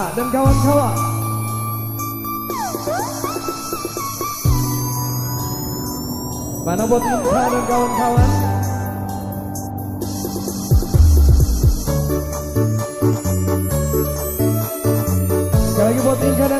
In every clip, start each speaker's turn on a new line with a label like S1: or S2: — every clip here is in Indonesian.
S1: Dan kawan-kawan. Mana buat Indra dan kawan-kawan? Sekali lagi buat Indra dan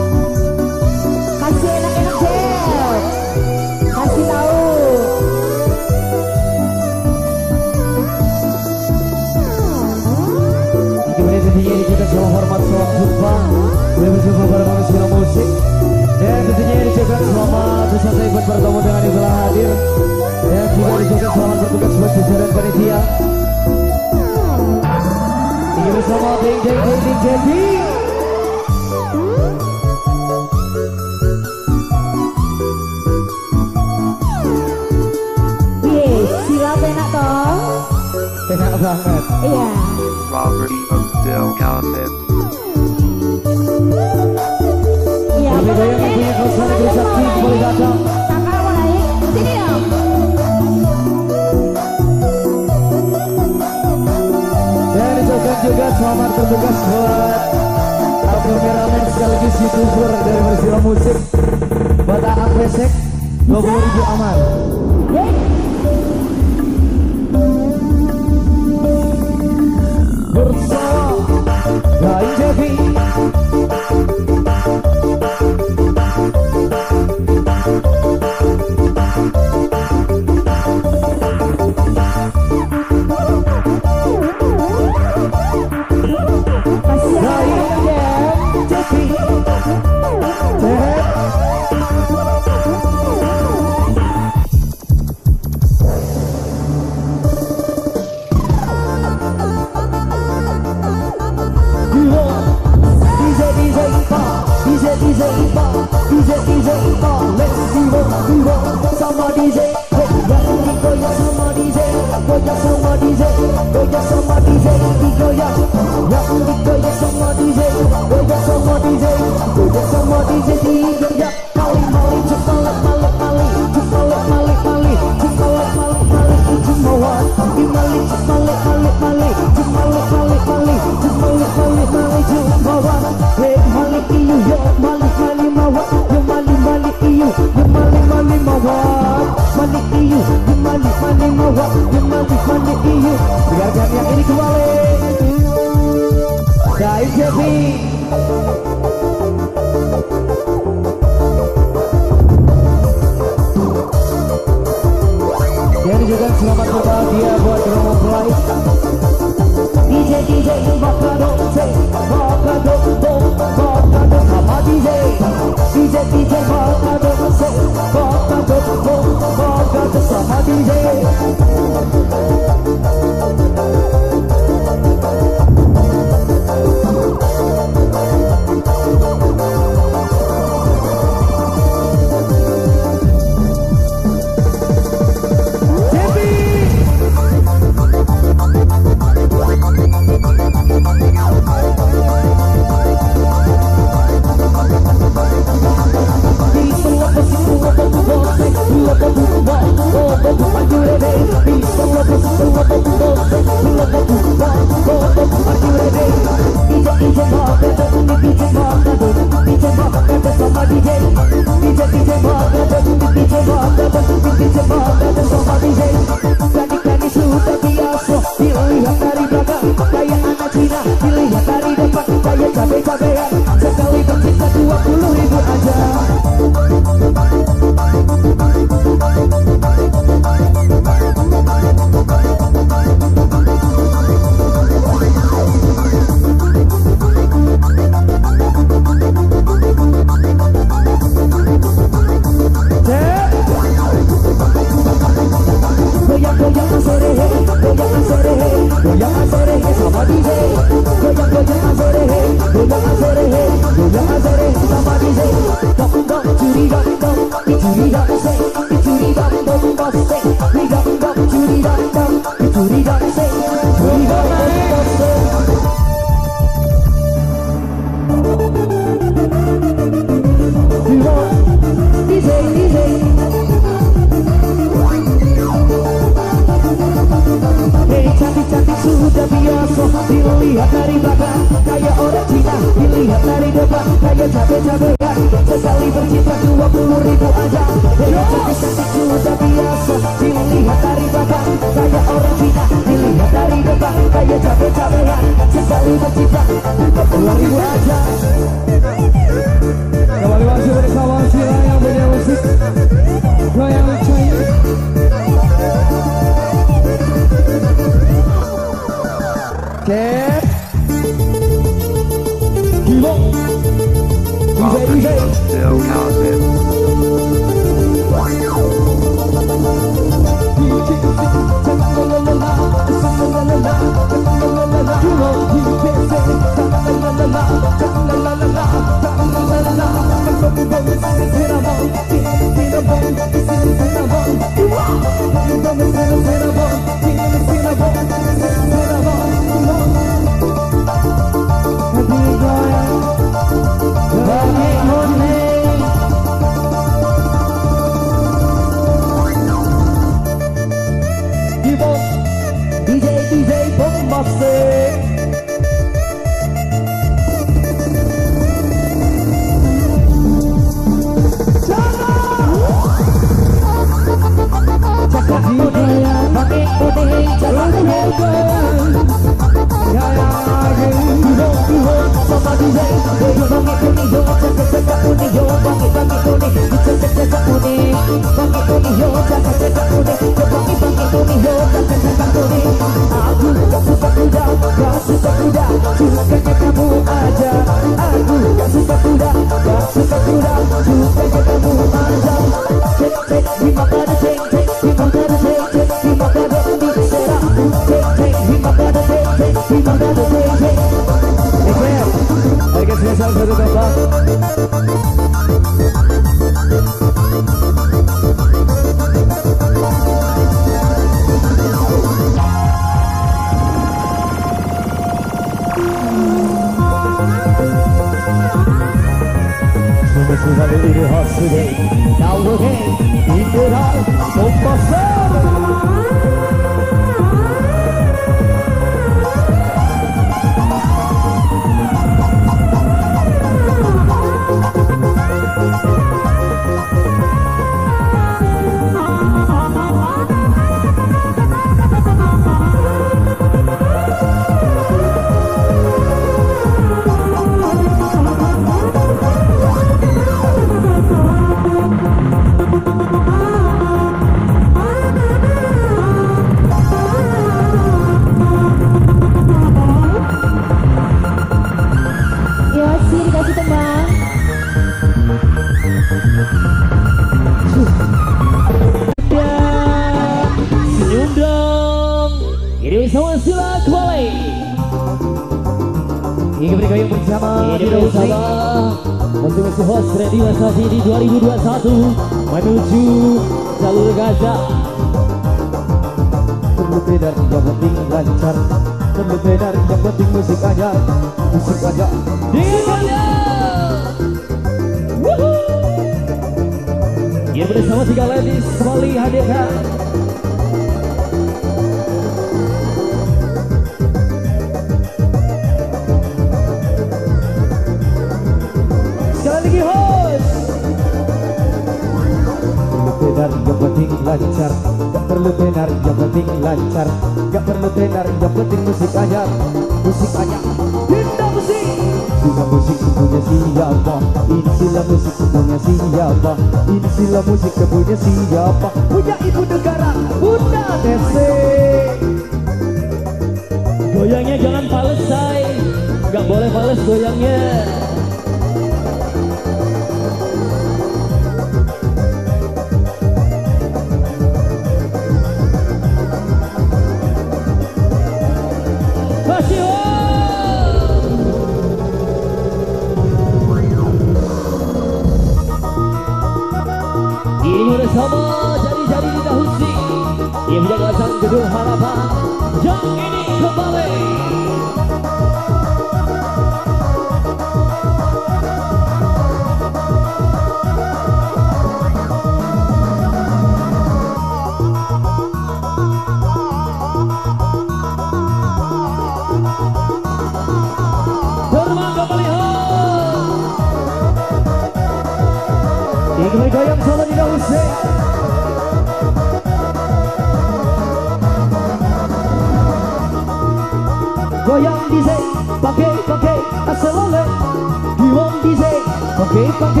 S1: okay.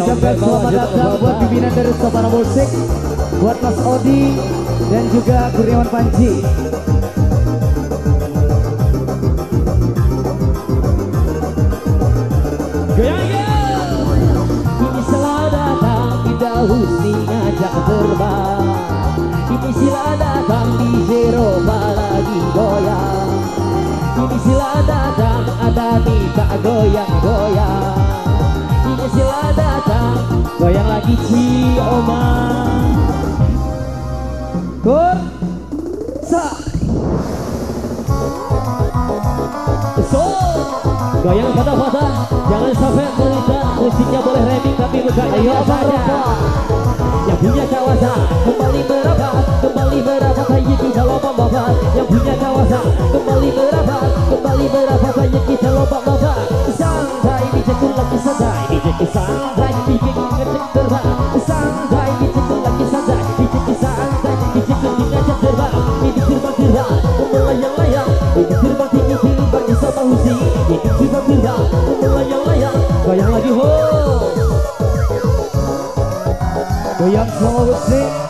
S1: Diucapkan selamat datang buat
S2: pimpinan dari Sopana Musik Buat Mas Odi dan juga Kurniawan Panji. Ini sila datang kita husni ngajak terbang Ini sila datang di Jeropa lagi goyang. Ini sila datang ada Nita goyang-goyang goyang lagi Cioma Kur Sa So Goyang patah-patah Jangan sampai terlihat Musiknya boleh remix tapi bukan Ayo saja Yang punya kawasan Kembali merapat Kembali merapat Ayo kita lompat babat Yang punya kawasan Kembali merapat Kembali merapat Ayo kita lompat babat Santai Bijakun lagi santai Bijakun santai terbang di sama husi Ini terbang terbang Melayang-layang Goyang lagi ho Goyang sama husi Yang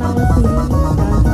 S3: pimpinan dari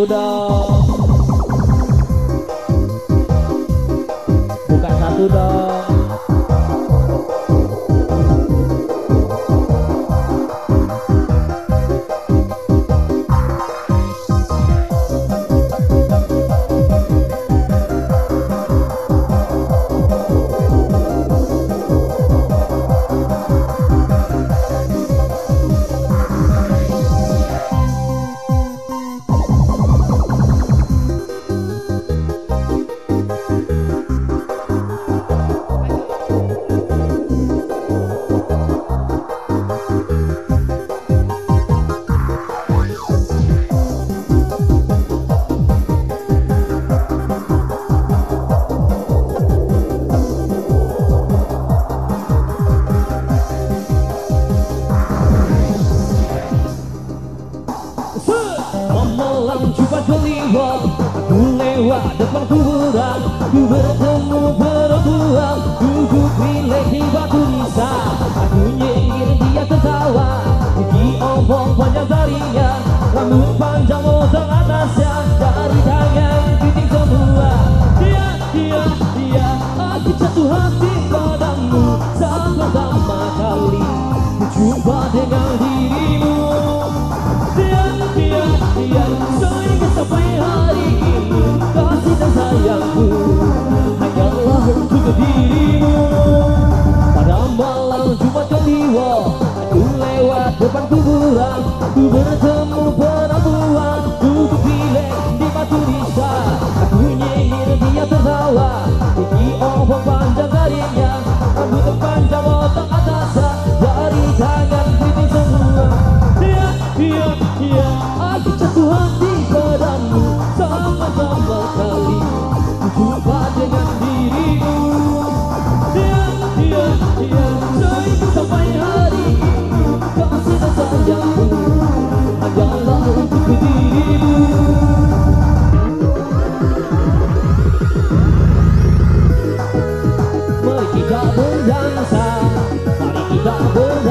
S2: Buka Who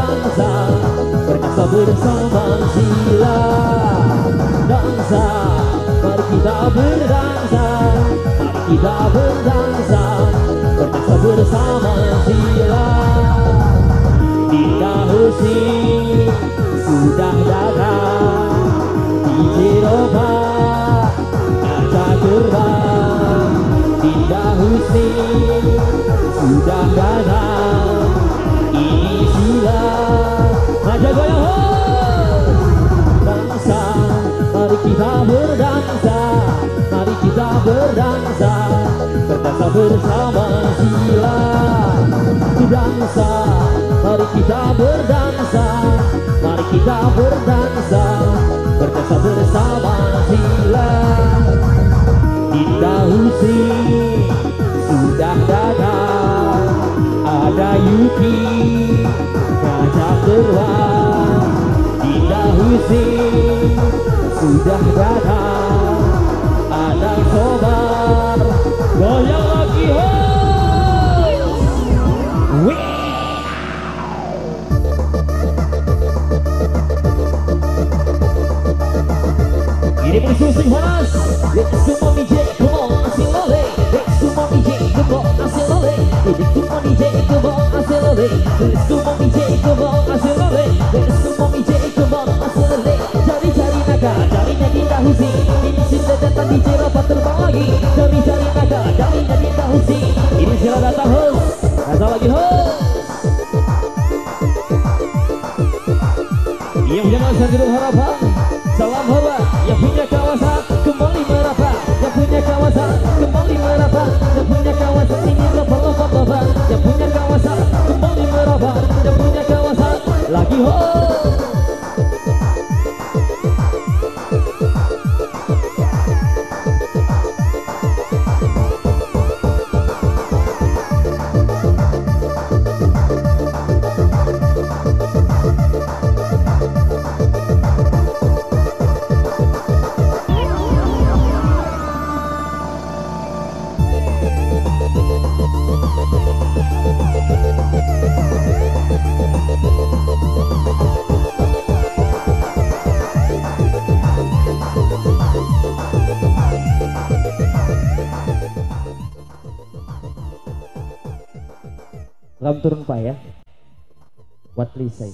S2: berdansa Berdansa bersama sila Dansa Mari kita berdansa Mari kita berdansa Berdansa bersama sila Dinda Husni Sudah datang DJ Roba Kaca gerbang Dinda Husni sudah datang Aja goyang ho! Dansa Mari kita berdansa Mari kita berdansa Berdansa bersama sila. Dansa Mari kita berdansa Mari kita berdansa Berdansa bersama sila. Dinda Husni sudah datang Ada Yuki Ngajak terbang Dinda Husni sudah datang. Ada Sobar Goyang lagi ho Wih. Ini musuh sing panas Let's semua DJ come on asing lole Let's semua DJ come on asing lole Ini semua DJ come on come on asing lole Cari-cari naga Ini sudah datang lagi naga Ini sudah datang Yang kawasan gedung harapan turun pak ya. What please say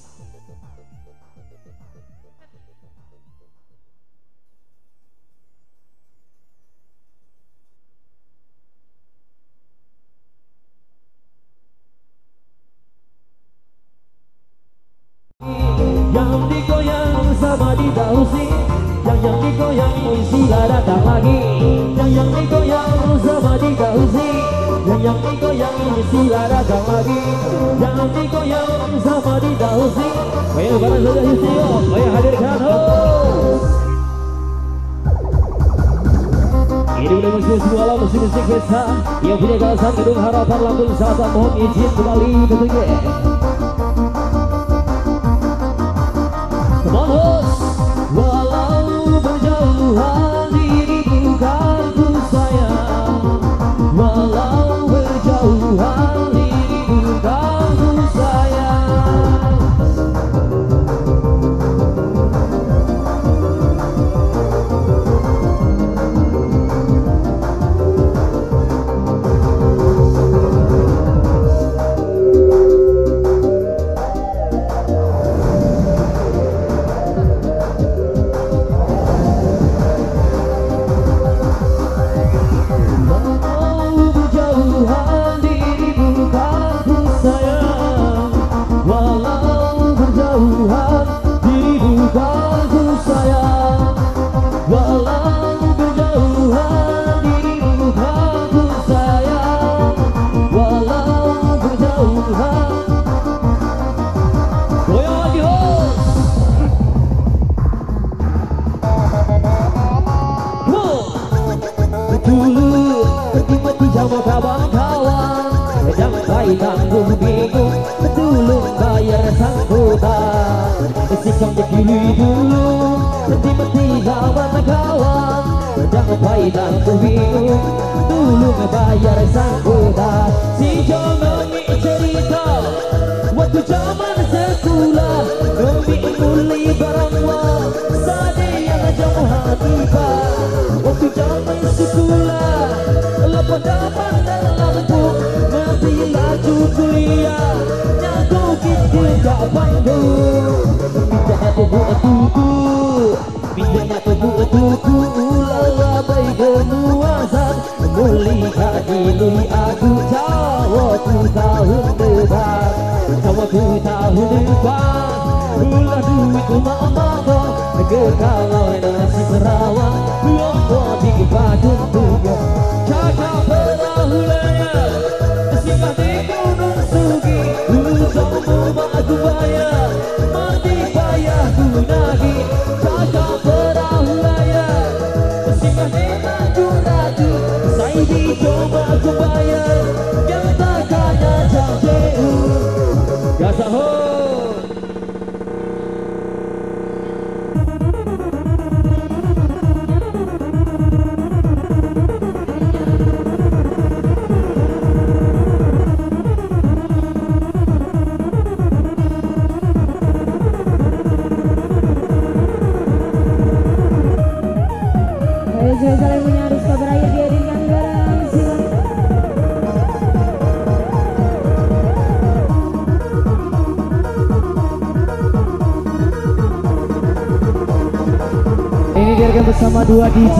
S2: sama
S1: dua DJ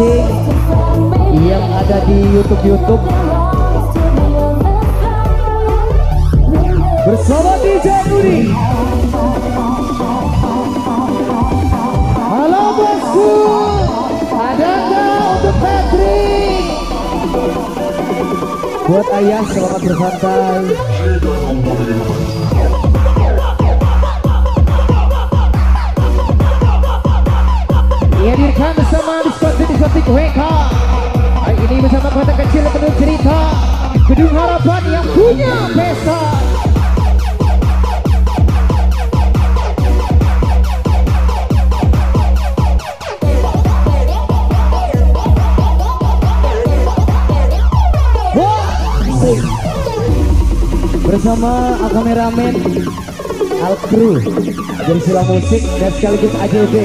S1: yang ada di YouTube YouTube. Bersama DJ Nuri. Halo bosku. Ada nggak untuk Patrick? Buat ayah selamat bersantai. WK Hari ini bersama kota kecil penuh cerita. Gedung Harapan yang punya pesta. Bersama kameramen Al Crew. Dari Sila Musik dan sekaligus AJB.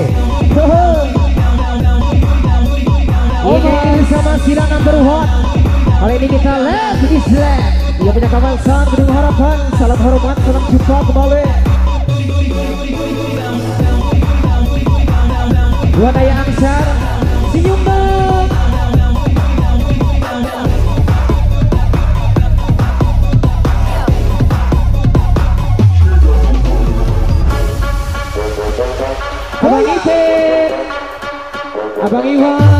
S1: Ini bersama Sirana Beruhot Kali ini kita live di Slack Dia punya kawan sang Gedung Harapan. Salam hormat, salam jumpa kembali. Buat ayah Angsar Senyum bang Abang Ipin Abang Iwan.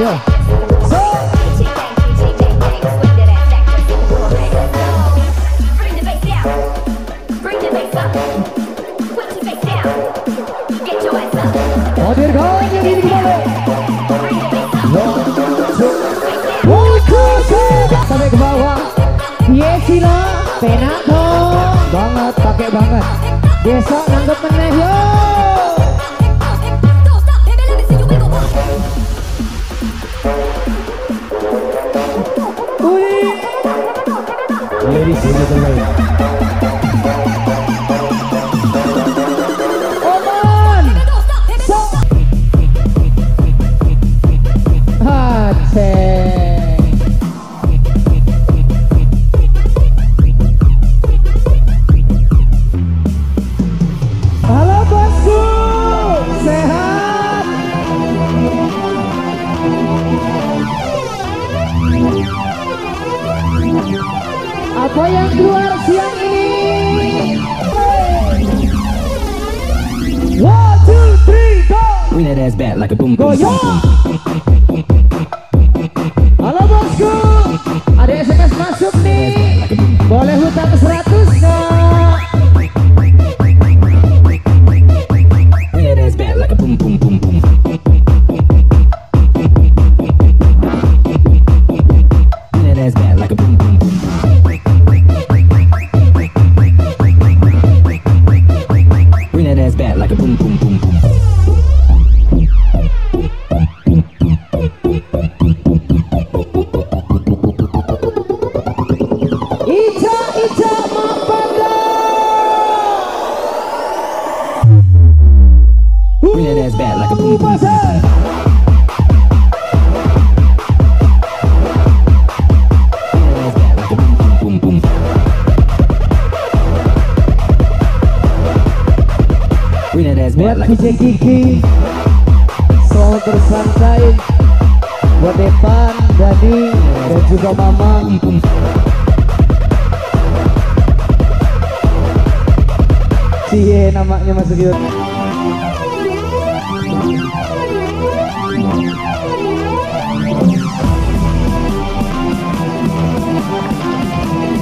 S1: Yeah.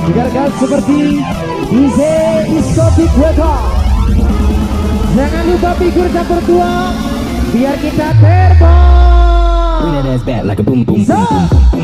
S1: Dengarkan seperti DJ Diskotik Weather Jangan lupa figur yang dua Biar kita terbang
S3: Bring that ass back like a boom boom boom, boom, boom.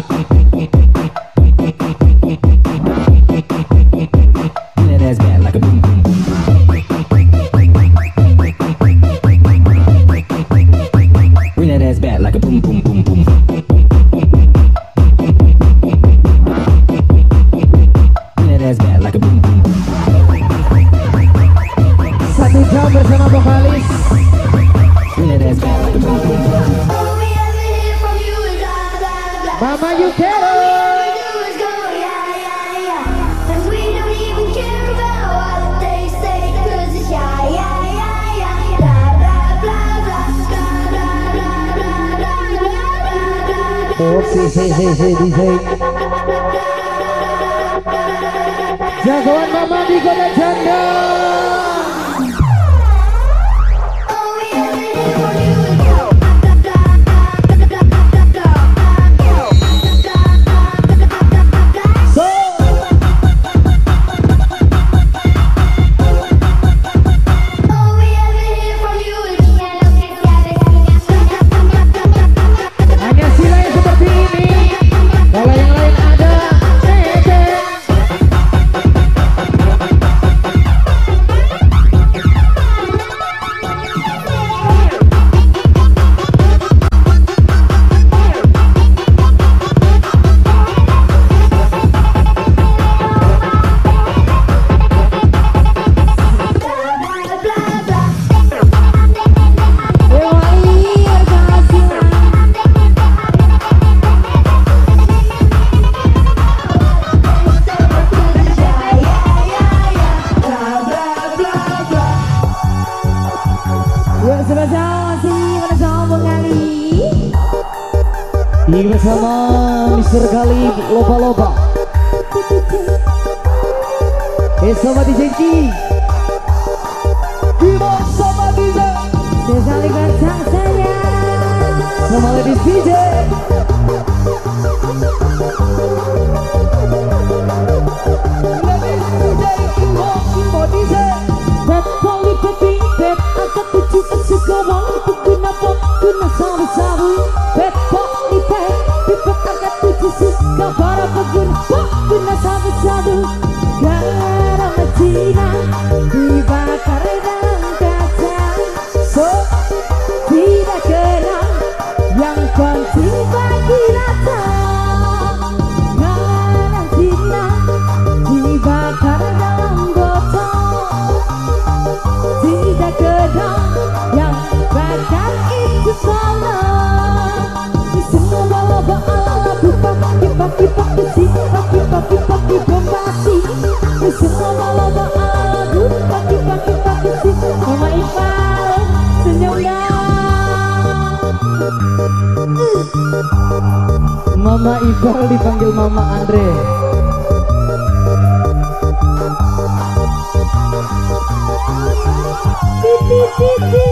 S4: beep.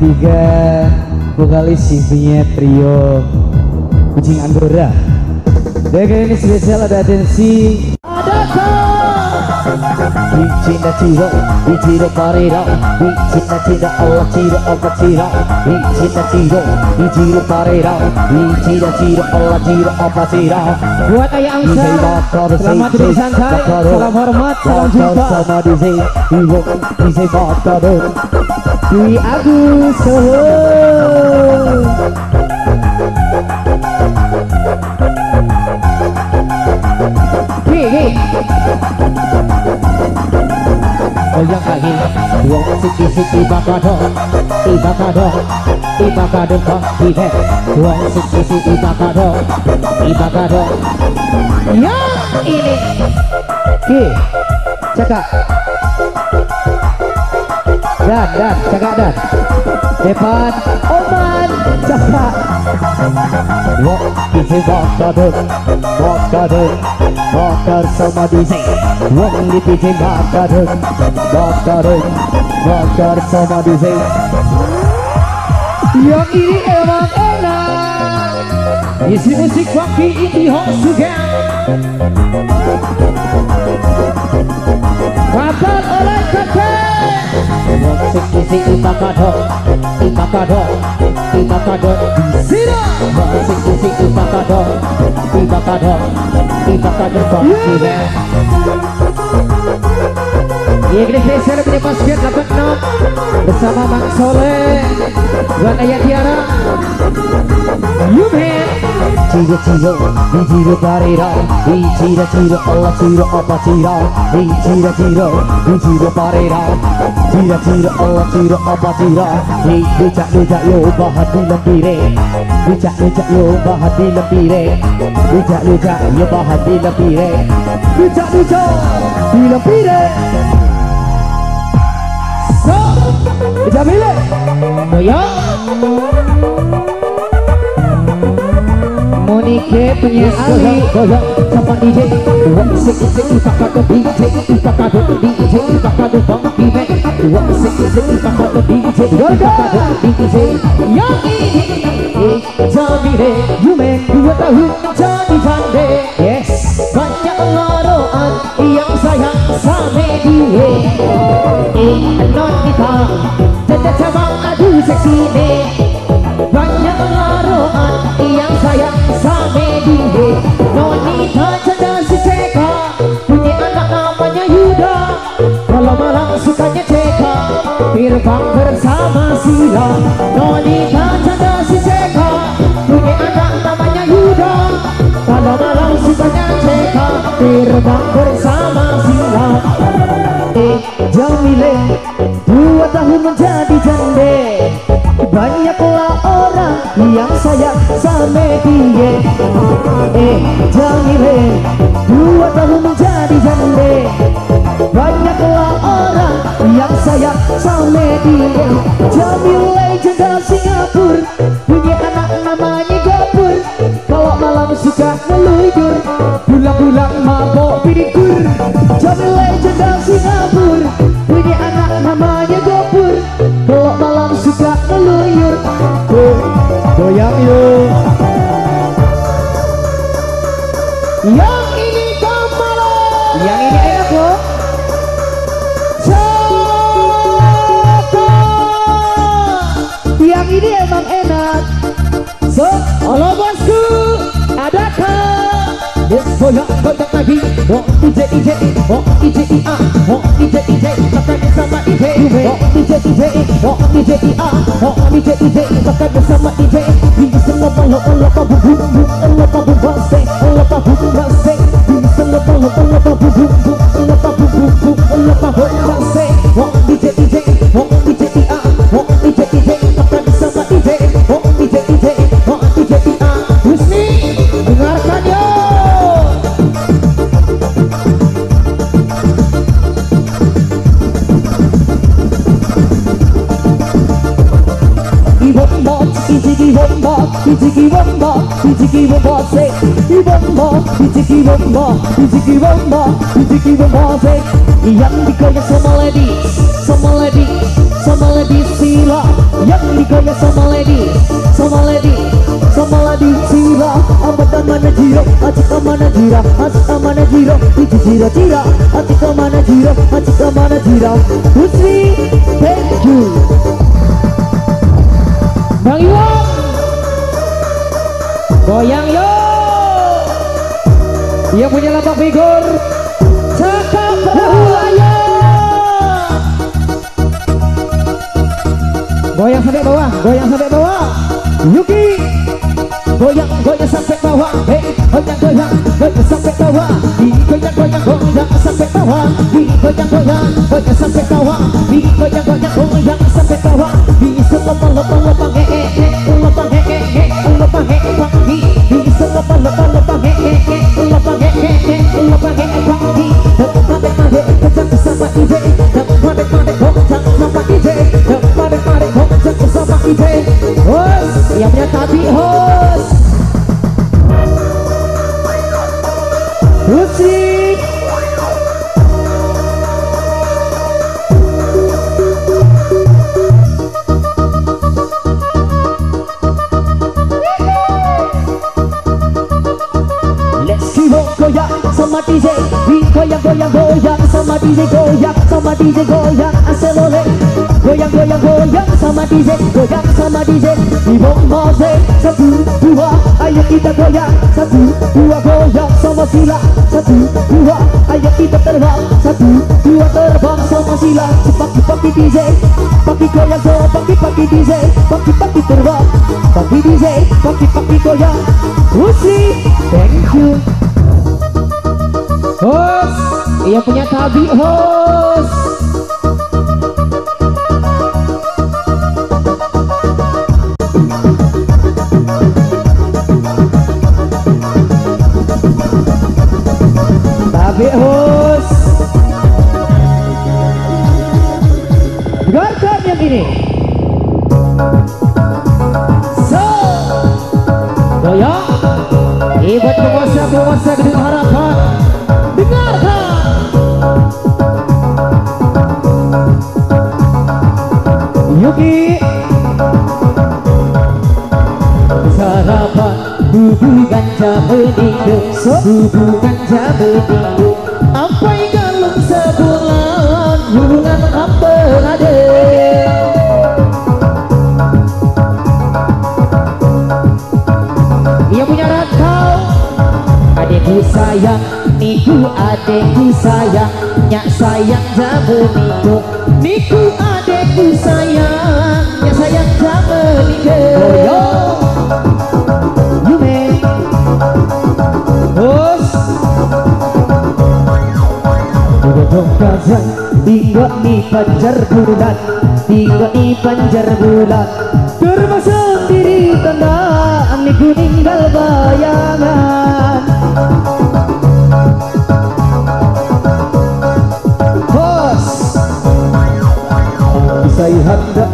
S4: Ketiga vokalis simpinya trio Kucing Anggora. Dan kali ini spesial ada atensi. Cina Cina Allah Ciro Allah Ciro
S1: Buat Ayah Angsa, selamat tidur santai, salam hormat, salam jumpa.
S4: sama di sini Ibu di sini Dwi Agus Soho Gigi Goyang kaki Wong siki siki bakado. Ibakado Ibakado kok hibe Wong siki siki bakado. Ibakado Ya ini. Ki Cakap Dan dan Cakap dan Depan Oman siki bakado Bakado Bakar sama di sini. Di pijin bakado Bakado Bakar sama di sini. Yang ini emang enak. Isi musik waki ini hok suga Kapan oleh kakek. Musik isi ibakado Ibakado Ibakado Sino Musik isi ibakado Ibakado Ibakado Bangkine Inggris spesial punya basket dapat 6 Bersama Mang Soleh Buat Ayah Tiara Cheetah, cheetah, we cheetah, got it. We cheetah, cheetah, Allah I apa up We cheetah, cheetah, we cheetah, got it all. Cheetah, cheetah, all I cheetah, up I. We cheetah, yo, bahati lembire. We cheetah, cheetah, yo, bahati lembire. We cheetah, cheetah, yo, bahati lembire. We cheetah, cheetah, yo, lembire. So, Jamile, yo. Monike punya Ali sama DJ Wong sik sik ipakado DJ ipakado DJ ipakado bang
S1: the DJ the DJ Dua tahun jadi jande Yes Banyak laruan Yang sayang sama dia Eh, Nonita Tete cabang adu seksi ni Banyak laruan Yang sayang sama Nonita si Ceka Yuda malam sukanya Ceka Terbang bersama Sila. Nonita cerdas si Ceka Punya anak namanya Yuda Kalau malam sukanya Ceka Terbang bersama Sila Eh, Jamile Dua tahun menjadi jande Banyaklah orang yang sayang sama dia Eh, Jamile Dua tahun menjadi jande. Banyaklah orang yang sayang sama dia Jamile janda Singapura Punya anak namanya Gapur Kalau malam suka ngeluyur Bulan-bulan mabok pikur Jamile janda Oh, DJ, DJ, oh, DJ, IA Oh, DJ, DJ, makan bersama DJ Oh, DJ, DJ, oh, DJ, IA Oh, DJ, DJ, makan bersama DJ Bisa lepas, lepas, lepas, bum, bum, bum Lepas, bum, base, lepas, bum, base Bisa lepas, lepas, lepas, bum, bum, Ijiki bomba, Ijiki bomba, Ijiki bomba, say Yang digoyang sama ladies, sama ladies, sama ladies sila Yang digoyang sama ladies, sama ladies, sama ladies sila Amat mana jiro, acik mana jira, acik mana jiro, Iji jira jira, acik mana jiro, acik mana jira Husni, thank you Bang Iwan. Goyang yo Dia punya lapak figur. Cakap Goyang sampai bawah Goyang sampai bawah. Yuki. Goyang, goyang sampai bawah. Hey, goyang, goyang, goyang sampai bawah. Di goyang, goyang, goyang sampai bawah. Di goyang, goyang, goyang sampai bawah. Di goyang, goyang, goyang sampai bawah. Bisa lopang, lopang, lopang, he, he, he Lopang, he, he, he, lopang, he, he, pagi Bisa lopang, lopang, lopang, he, he, DJ Hos, yang punya tabi hos Musik Let's keep on goyang sama DJ Di goyang goyang goyang sama DJ goyang sama DJ goyang aselole Goyang goyang goyang sama DJ goyang sama DJ Di bomba satu dua. Ayo kita goyang satu dua. Goyang sama sila satu dua. Ayo kita terbang satu dua. Terbang sama sila. Paki paki DJ paki goyang go paki paki DJ paki paki terbang paki DJ paki paki goyang. Musik thank you. Host, ia punya tabi host. Host. Dengarkan yang ini. So, goyang. Ibu penguasa-penguasa gedung harapan Dengarkan
S4: lagi Sarapan hubungan jamenindu Hubungan jamenindu Sampai galung sebulan Hubungan apa ada Ia punya rantau Adekku sayang, niku adekku sayang. Nyak sayang jamu niku. Niku adekku sayang. Nyak sayang jamu niku. Yo. Yume Bos Dua dong kazan Tiga ni panjar bulan. Tiga ni panjar bulan. Termasuk diri tanda Niku ninggal bayangan. Bos Saya hendak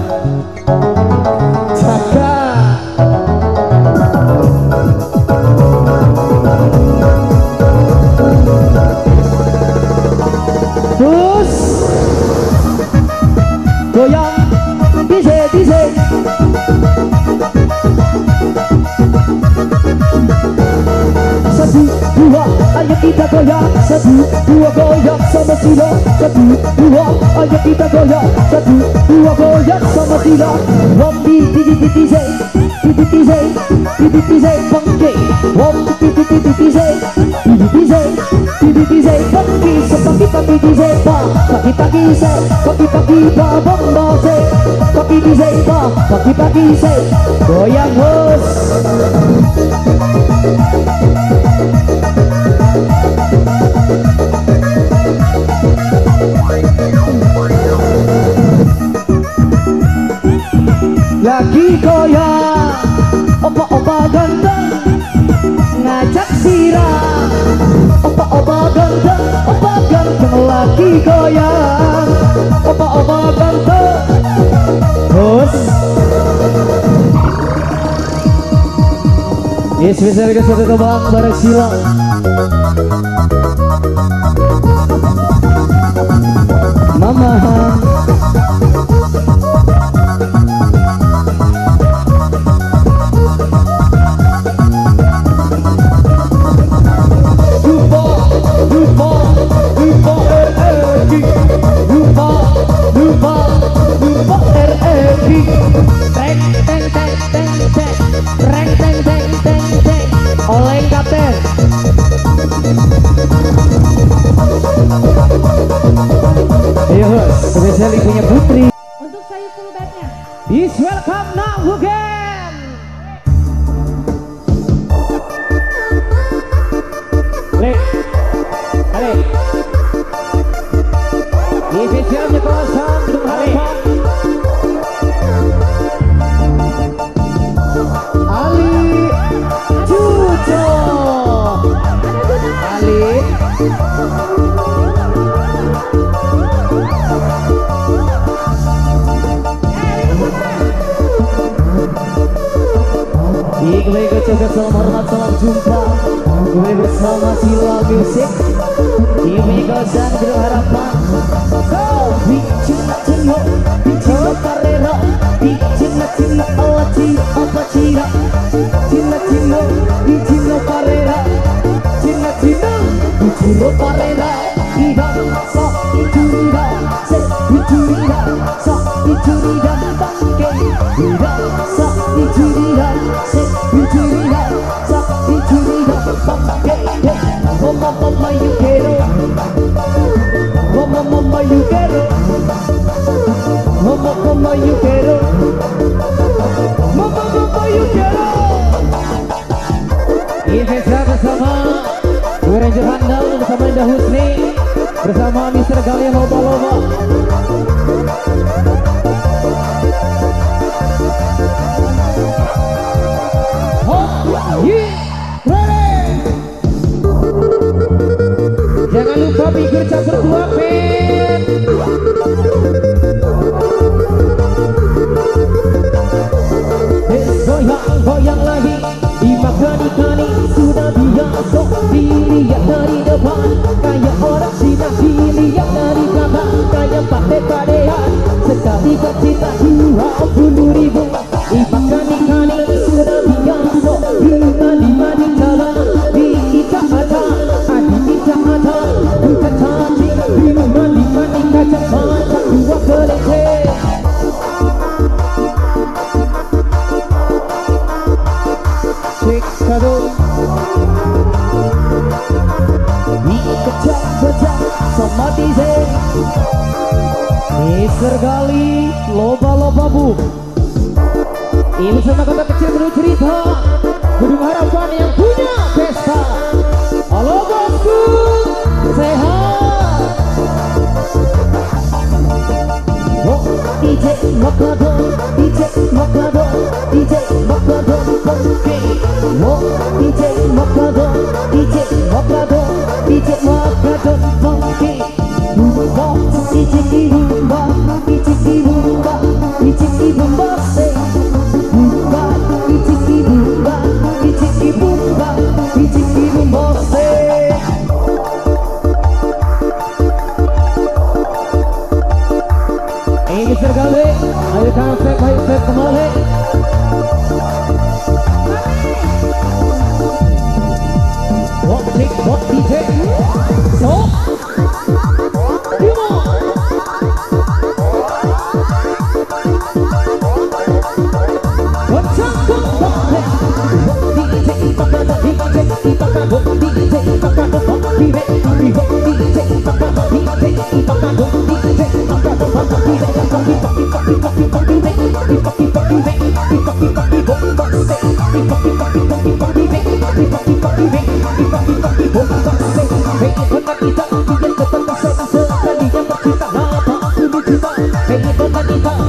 S4: ayo kita goyang Satu dua goyang sama sila Satu dua. Ayo kita goyang Satu dua goyang sama sila. Wambi titi titi DJ Titi DJ Titi DJ bangke Wambi titi titi DJ Titi DJ Titi DJ bangke Sepagi pagi DJ ba Pagi pagi se Pagi pagi ba bomba se Pagi DJ ba Pagi pagi se Goyang hos lagi goyang opa-opa ganteng ngajak sirah. Opa-opa ganteng opa ganteng lagi goyang opa-opa ganteng. Terus. Ini spesial ke satu tebang bareng sila. Mama Ali Iya kembali ke Coket salam hormat salam jumpa Kembali bersama Sila Iya Mamá, mamá, yo quiero. Y empezamos a amar. Gue Ranger Handal bersama Indah Husni bersama Mr. Galia Loba Loba. Hot, yeah, ready. Jangan lupa figur campur dua pen. Dilihat dari depan Kayak orang Cina Dilihat dari belakang
S1: Kayak pate-patean Sekali kau cinta Dua puluh ribu Dimakan ikan Sergali Loba-loba bu, Ini sama kota kecil menurut cerita. Gedung harapan yang punya pesta. Halo bosku. Sehat. Oh, DJ Makado DJ Makado DJ Makado Oke. Oh, DJ Makado DJ Makado DJ Makado Oke. Rumah DJ Rumah Peggy Bomba Diva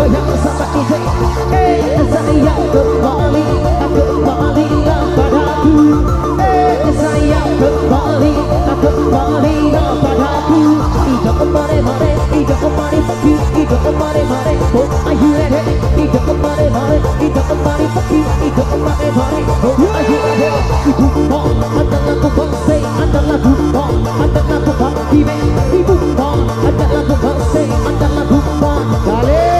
S1: goyang sama ide Eh sayang kembali Kembali kepadaku. Eh sayang kembali Kembali kepadaku. Ida kemare mare Ida kemare pergi Ida kemare mare Oh ayu rede Ida kemare mare Ida kemare pergi Ida kemare mare Oh ayu rede Ibu bong adalah kebangsa Adalah bubong Adalah kebangkiwe Ibu bong adalah kebangsa Adalah bubong Kali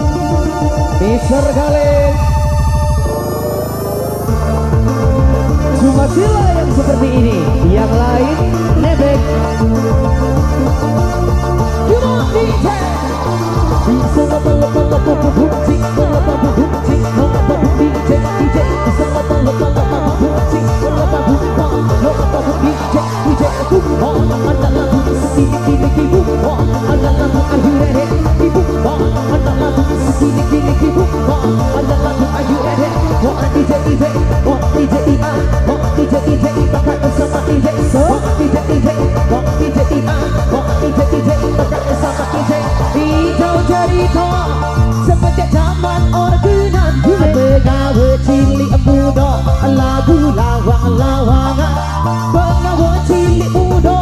S4: Mister
S1: Cuma sila yang seperti ini. Yang lain nebek. Cuma DJ Bisa Lepas Lepas Bisa lepas-lepas-lepas bubuk-cik Lepas bubuk Lepas bubuk-DJ DJ lagu Sikit-sikit bubuk Ada lagu Are you ready? Wah DJ DJ Wah DJ IA Lagu lawang-lawangan Pengawa cilik muda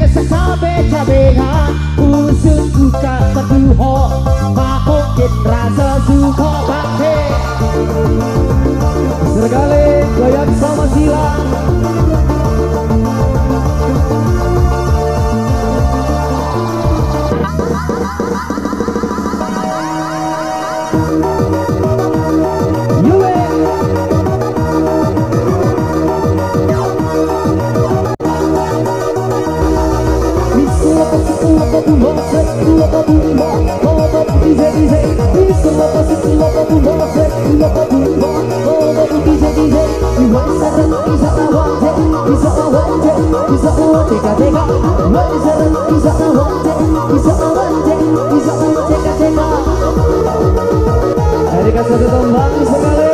S1: cabe-cabean Usun suka terduho Makin rasa suka
S4: Mister Khalid goyang sama Sila
S1: nossa, piloto do limão, roda pro DJ DJ. Isso louca, piloto do nosso, piloto do limão, roda pro DJ DJ.
S2: E vai ser e já tá onde, e já tá onde, e já tá onde, cadega. Vai ser
S4: e já tá onde, e já tá onde, e já
S2: tá onde, cadega. Arigatou, mais, galera.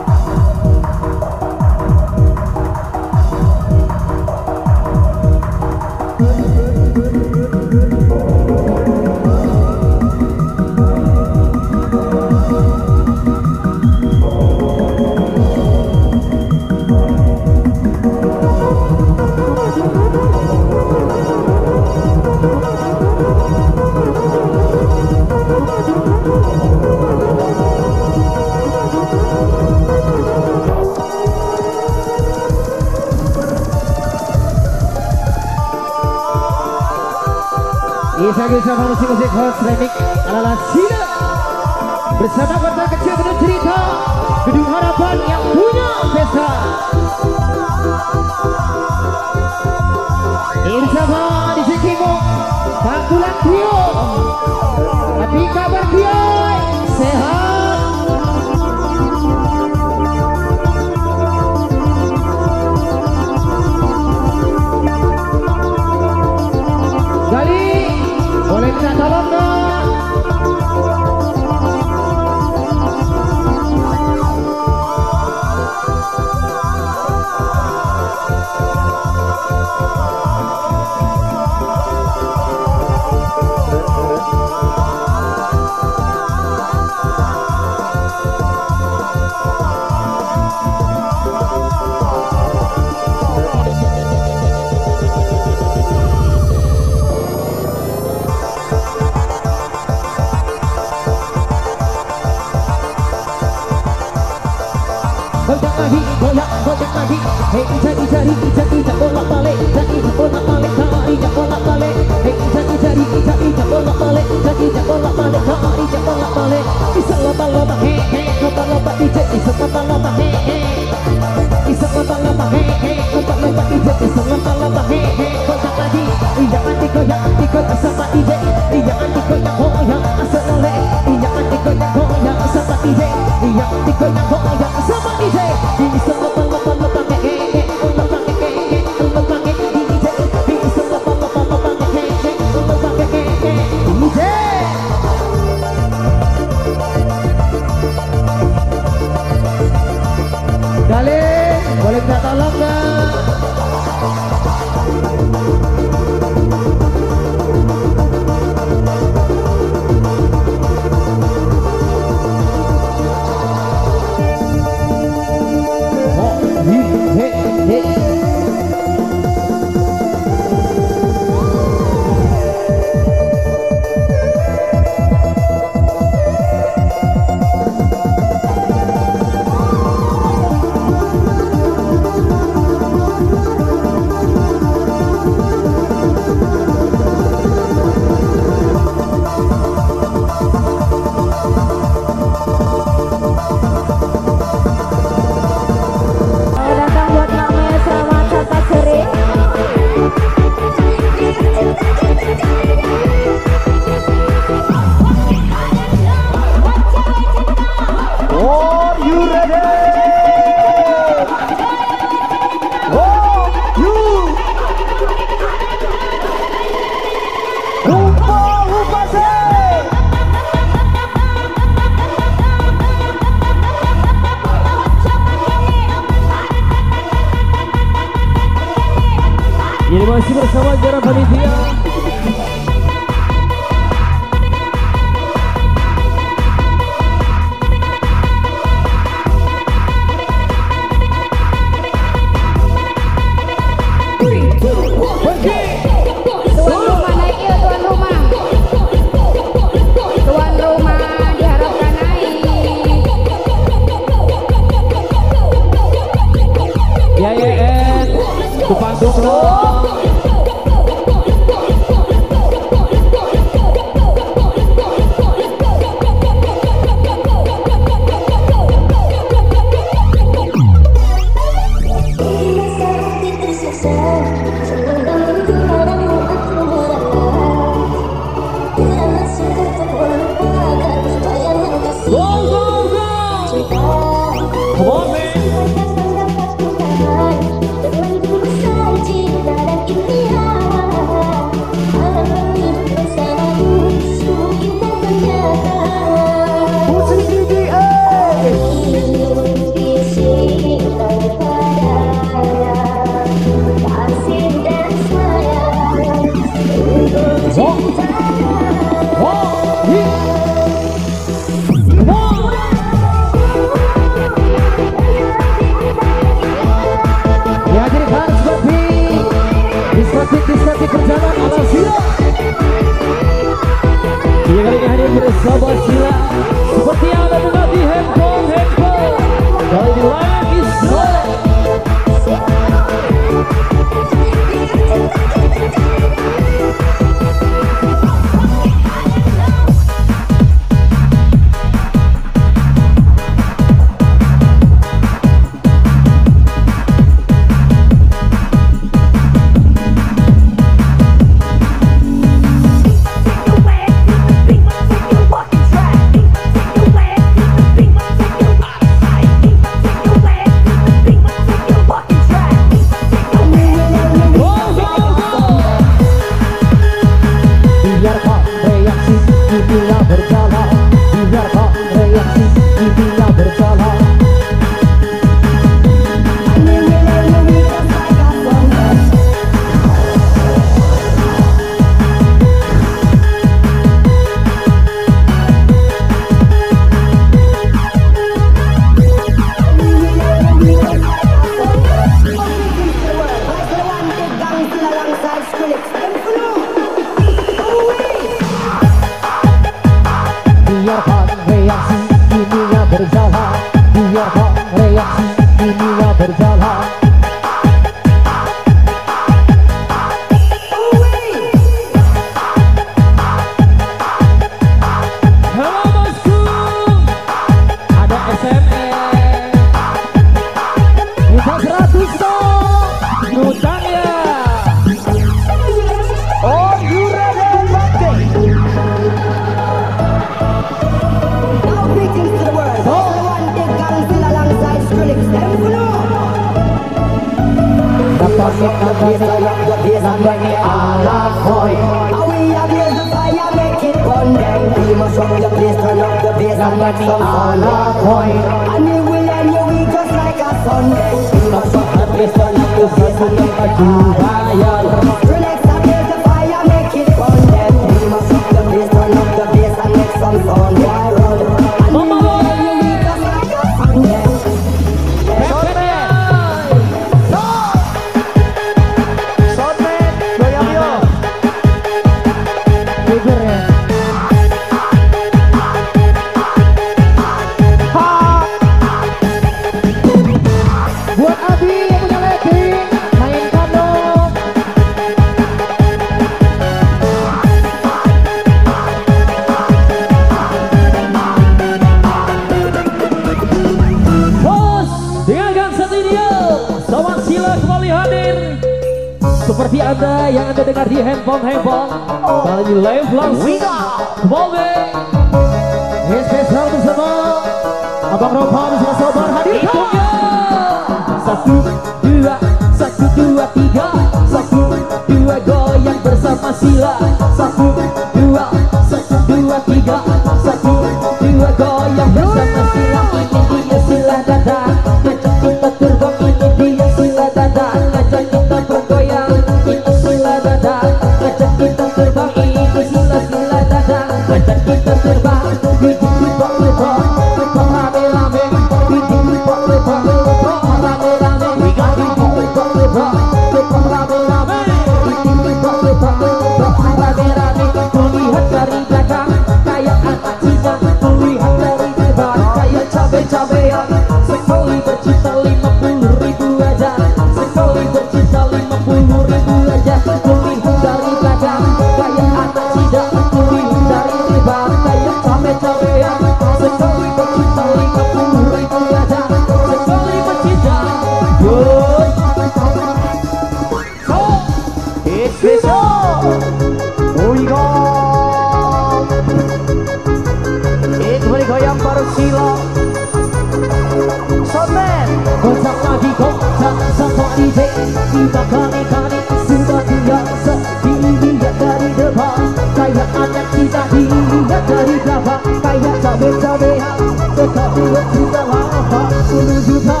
S2: kami-kami Sudah biasa dilihat dari depan Kayak anak kita dilihat dari belakang Kayak cabai-cabean Tetapi
S4: lebih kita lama 10
S2: juta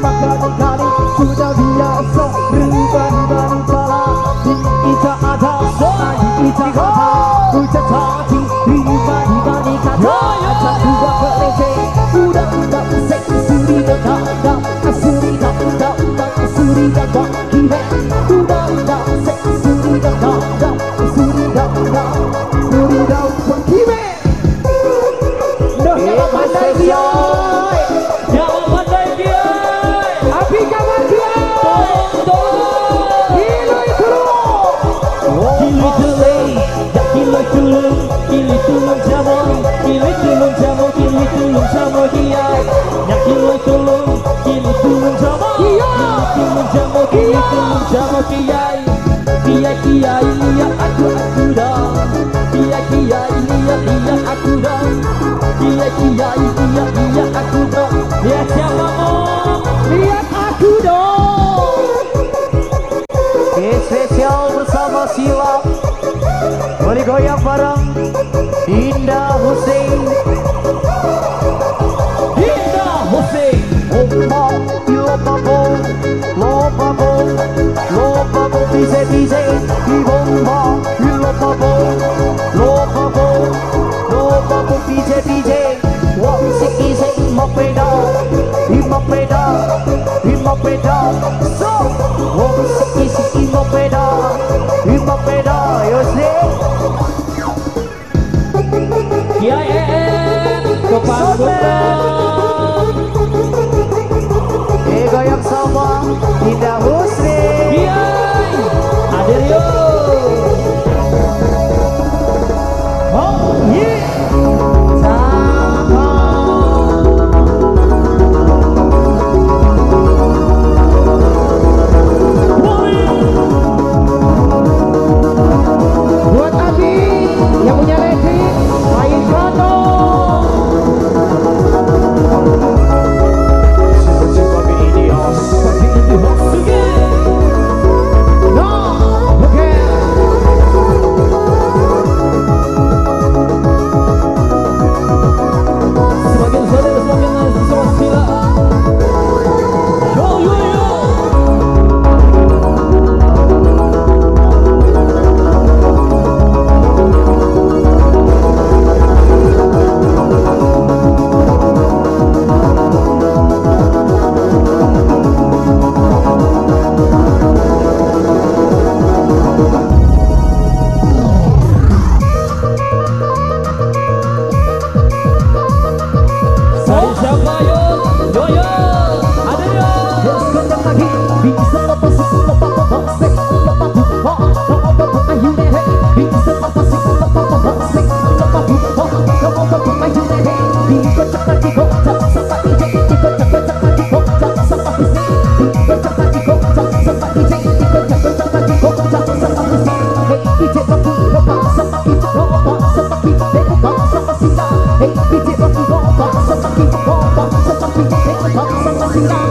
S4: Maka Itu
S2: menjama kiai Dia kiai ya aku aku dong Dia kiai ya dia aku dong Dia kiai dia dia aku dong Ya siapa mau lihat aku dong.
S4: Spesial bersama Sila. Bergoyang bareng Indah Hussein.
S2: Indah Hussein.
S4: Oh, oh, oh, oh, oh, DJ DJ đi bom bò như lô pha bô lô pha bô lô pha bô DJ DJ walk music DJ mọc bê đi mọc bê đi mọc bê đau so walk music DJ đi mọc đi mọc bê
S2: đau you
S4: see yeah yeah yeah goyang sama
S1: Indah Husni iya. Hadir yuk. Sama kita Ropa sama Singa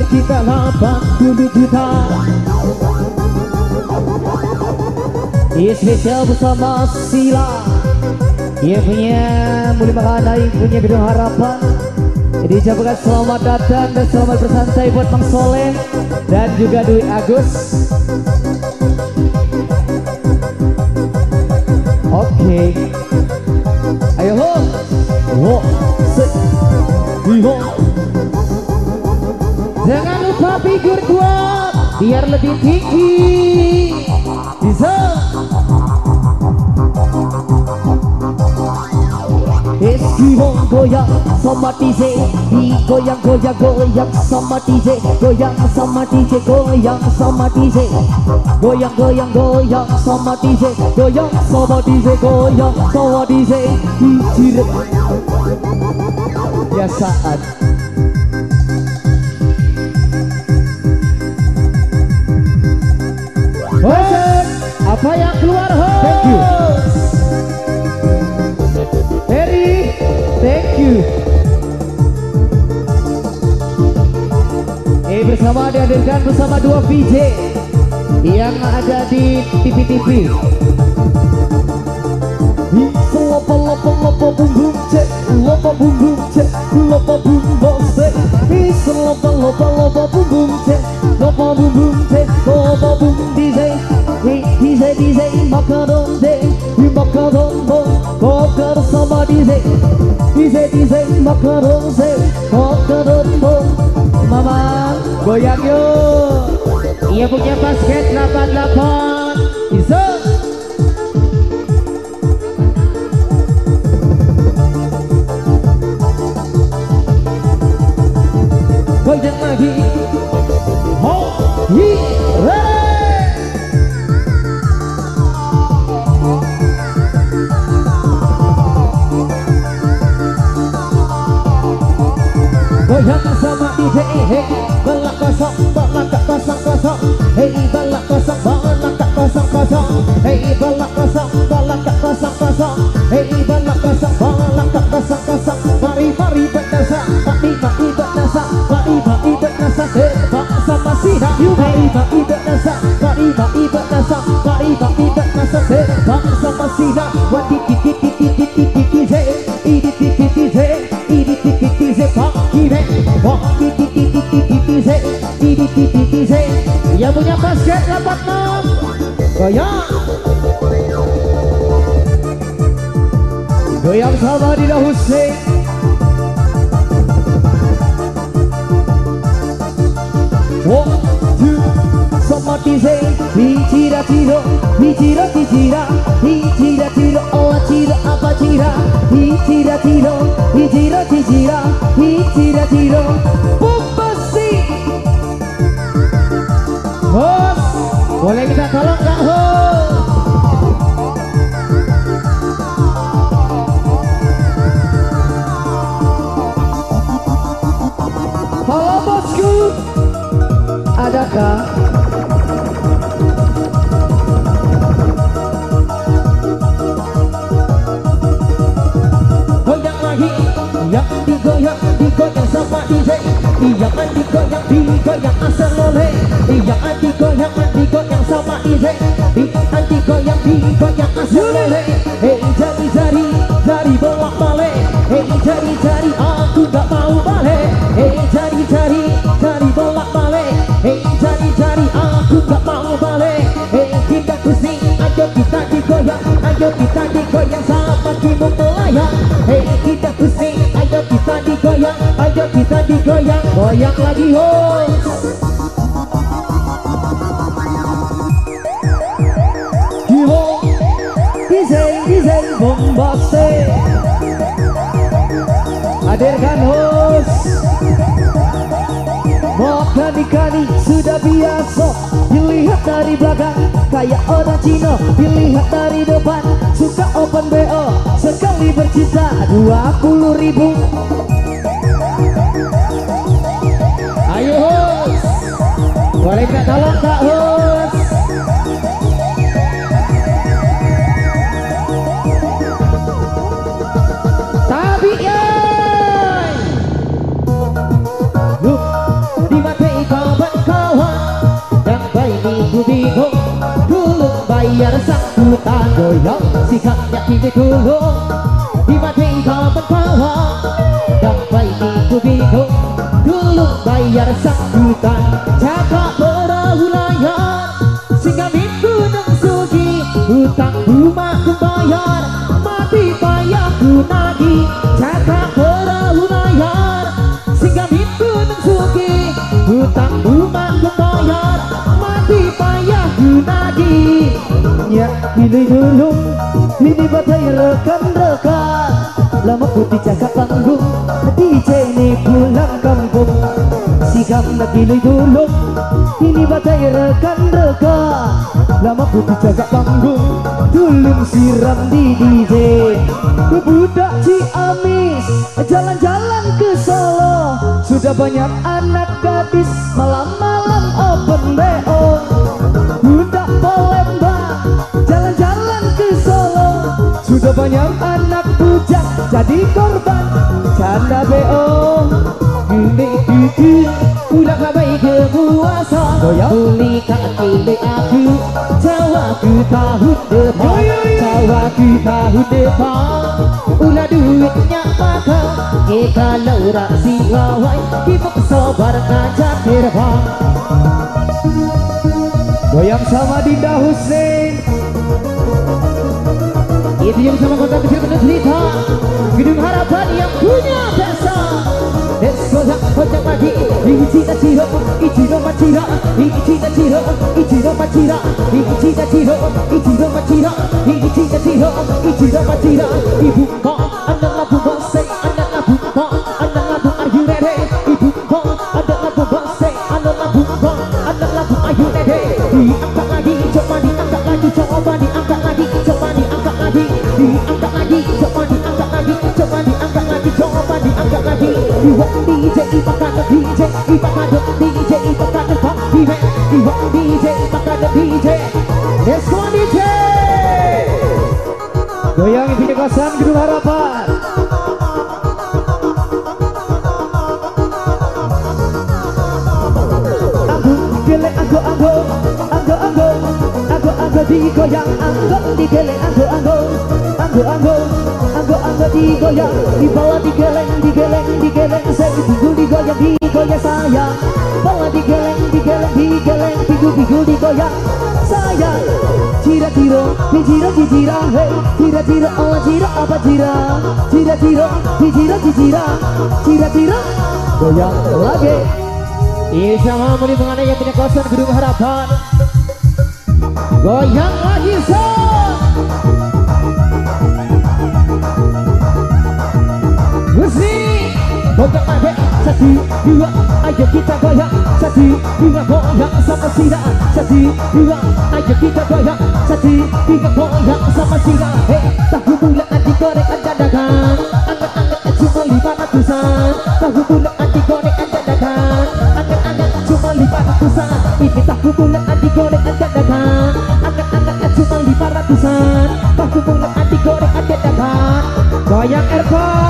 S1: Bercinta 80 juta Ini spesial bersama Sila. Dia punya Mulia Makanai Punya gedung harapan. Jadi ucapkan selamat datang dan selamat bersantai buat Bang Soleh Dan juga Dwi Agus. Oke. Ayo ho. Ho. Set. Ho Jangan lupa figur kuat Biar lebih tinggi. Bisa. Eskimo goyang sama DJ Di goyang goyang goyang sama DJ Goyang sama DJ goyang sama DJ Goyang goyang goyang sama DJ Goyang sama DJ goyang sama DJ Icirit Ya yang keluar host? Thank you. Terry, thank you. Eh bersama dihadirkan bersama dua VJ yang ada di TV-TV. Lopo lopo lopo bum bum cek, lopo bum bum cek, lopo bum bum cek. Lopo lopo lopo bum bum cek, lopo bum bum cek, lopo bum DJ. DJ DJ makaron day, makaron bo, kokar sama DJ. DJ DJ makaron day, makaron bo. Mama goyang yuk. Ia punya basket 88 Bisa goyang lagi ho hi goyang sama DJ hey balak kosong balak tak kosong kosong. Hey balak kosong balak tak kosong kosong. Hey balak kosong balak tak kosong kosong. Hey balak kosong balak tak kosong kosong. Mari mari bernasa mari mari bernasa mari mari bernasa hey bak sama sida mari mari bernasa mari mari bernasa mari mari bernasa hey bak sama sida wadi kire pak titi titi titi idi titi titi yang punya basket dapat nom goyang goyang sama Dina Hussein One, two, somebody say Bicara tiro, bicara bicara Bicara tiro, oh tiro apa tira Bicara tiro, bicara bicara Bicara tiro, bombasi Bos, boleh kita tolong? Halo bosku, adakah digoyang sama DJ yang digoyang digoyang asal oleh. Yang digoyang digoyang sama DJ yang digoyang digoyang asal oleh. Hey jari jari jari bolak balik. Hey jari jari aku gak mau balik. Hey jari jari jari bolak balik. Hey jari jari aku gak mau balik. Hey kita pusing ayo kita digoyang ayo kita digoyang kita digoyang goyang lagi host Hero DJ DJ bombastic Hadirkan host Makan ikan sudah biasa. Dilihat dari belakang Kayak orang Cina. Dilihat dari depan Suka open BO Sekali bercinta 20 ribu boleh minta tolong Kak Hus tapi ya lu di materi kawan-kawan yang baik itu bingung dulu bayar sangkutan goyang sikapnya kini dulu di materi kawan-kawan yang baik itu bingung dulu bayar sangkutan sugi Hutang Mati payah
S4: Ya ini dulu Ini batai rekan-rekan. Lama putih cakap panggung DJ ini pulang kampung. Nak pilih dulu Ini batai rekan-rekan Lama putih cakap panggung Tulung siram di DJ Budak Ciamis Jalan-jalan ke Solo. Sudah banyak anak gadis Malam-malam open BO Budak Palembang Jalan-jalan ke Solo. Sudah banyak anak bujang Jadi korban Canda BO Gini gini
S1: Udah kabai ke puasa
S4: Goyang.
S1: Beli kaki aku Jawa ke tahun depan
S4: Yo, yo, yo.
S1: Jawa ke tahun depan Ulah duitnya maka Eh kalau raksi lawai Kita sabar ngajak terbang.
S4: Goyang sama Dinda Hussein.
S1: Itu yang sama kota kecil penuh cerita Gedung harapan yang punya ready? Iwak DJ, DJ DJ, DJ DJ,
S4: Goyang intinya kosan Harapan gelek anggo anggo Anggo anggo Anggo digoyang Dibawa digeleng digeleng digeleng. Saya pinggul digoyang digoyang sayang Bawa digeleng digeleng digeleng. Pinggul pinggul digoyang sayang Cira ciro, cira cira, hey Cira cira, oh cira apa cira? Cira cira, cira cira, cira cira Goyang lagi.
S1: Insya Allah mau mengenai yang punya kosan gedung harapan. Goyang lagi Goyang lagi Satu, dua, ayo kita goyang Satu, dua, goyang sama sida Satu, dua, ayo kita goyang Satu, tiga, goyang sama sida Hei, tahu bulan nanti goreng ada dagang Anget-anget cuma lima ratusan. Tahu bulan nanti goreng ada dagang Anget-anget cuma lima ratusan. Ini tahu bulan nanti goreng ada dagang Anget-anget cuma lima ratusan. Tahu bulan nanti goreng ada dagang Goyang airport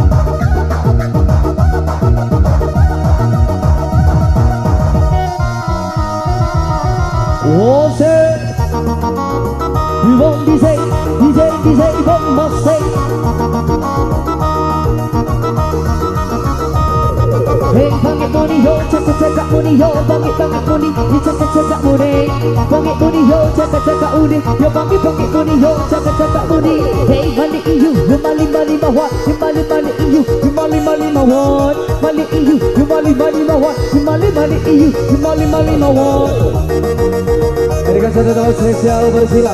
S4: Wose safe DJ DJ won't must say Hey bangit money yo cakap cakap money yo bangit bangit money Ni cakap cakap money. Bangit money yo cakap cakap money Yo bangit bangit money yo cakap cakap money. Hey balik mali mali mawat You mali mali you You mali mali You mali mali mawat You mali mali you You mali mawat Berikan satu tahun spesial bersila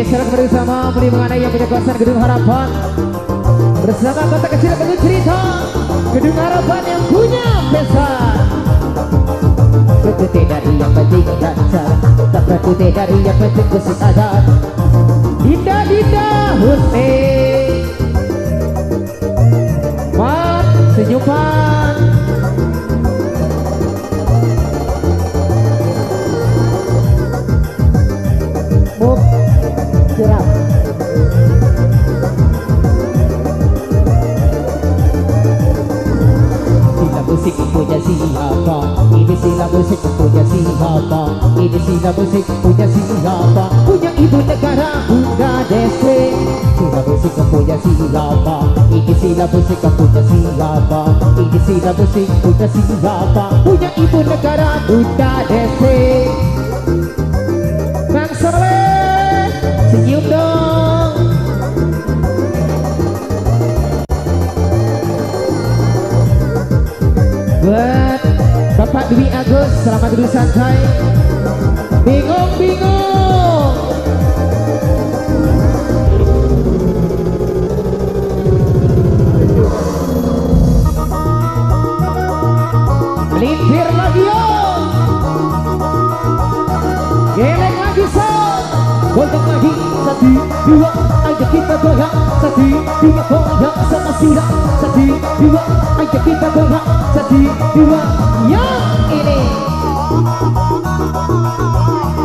S1: Spesial bersama Beli yang punya kawasan Gedung Harapan. Bersama kota kecil penuh cerita. Gedung Harapan yang punya pesan Berkutik dari yang penting lancar Tak berkutik dari yang penting musik adat Dinda Dinda Husni Mat senyuman Sila musik punya siapa Ini sila musik punya siapa Ini sila musik punya siapa Punya ibu negara Bunda Destri Sila musik punya siapa Ini sila musik punya siapa Ini sila musik punya siapa Punya ibu negara Bunda Destri Bang Dwi Agus Selamat duduk santai. Bingung bingung Melintir lagi yo. Geleng lagi so. Goyang lagi Satu dua. Ayo kita goyang Satu dua. Goyang sama sila Satu dua. Ayo kita goyang Satu dua. Yang ini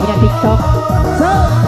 S1: punya TikTok. so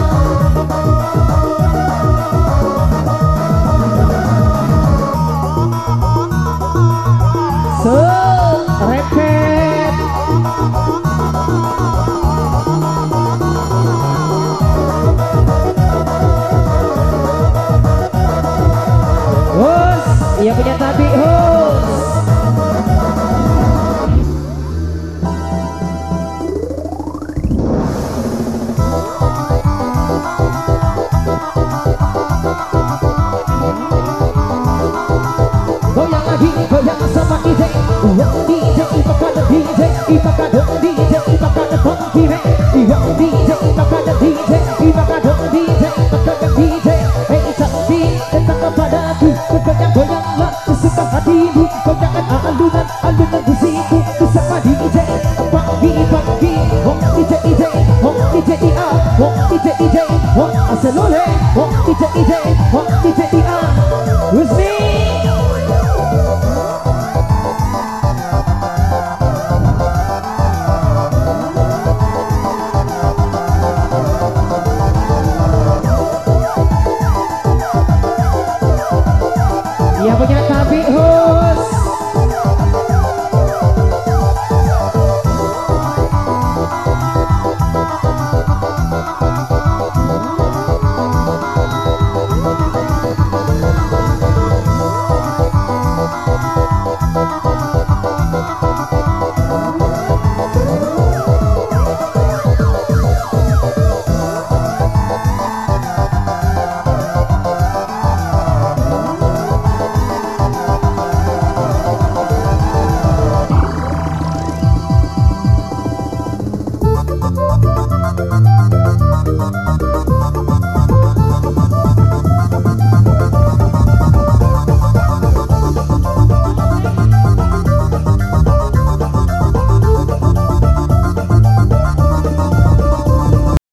S1: Lagi, goyang sama DJ Iya DJ, ipakada DJ Ipakada DJ, ipakada pangkire Iya DJ, ipakada DJ Ipakada DJ, ipakada DJ Hei cantik, datang kepadaku Bergoyang-goyanglah sesuka hatimu Goyangan alunan, alunan musikku. Bersama DJ Pagi-pagi Oh DJ DJ Oh DJ dia Oh DJ DJ Oh asalole Oh DJ DJ Ya punya tabi ho.